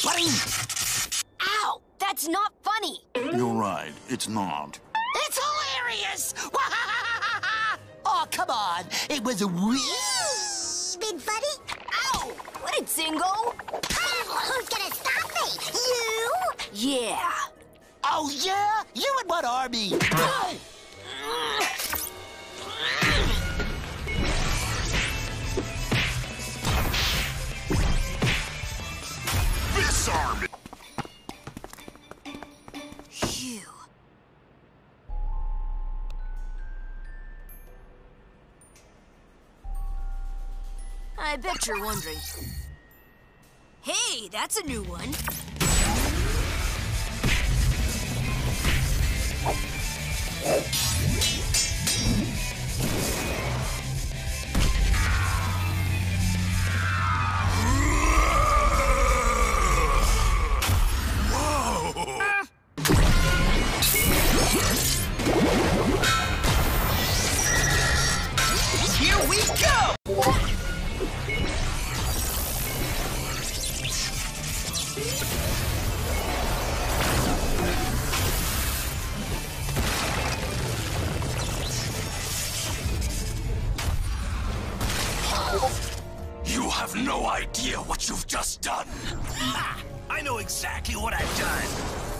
funny! Ow! That's not funny! You're right, it's not. It's hilarious! oh, come on! It was a wee bit funny. Ow! What did Zingo? Who's gonna stop me? You? Yeah. Oh, yeah? You and what army? This army! Phew. I bet you're wondering. Hey, that's a new one. We go! You have no idea what you've just done. I know exactly what I've done.